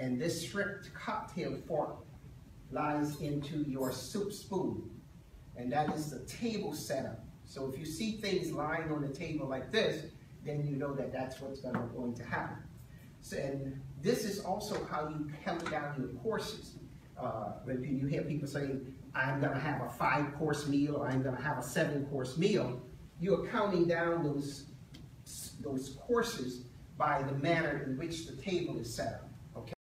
And this shrimp cocktail fork lies into your soup spoon. And that is the table setup. So if you see things lying on the table like this, then you know that that's what's gonna, happen. So, and this is also how you count down your courses. Uh, when you hear people saying, I'm gonna have a five course meal or I'm gonna have a seven course meal, you're counting down those, those courses by the manner in which the table is set up.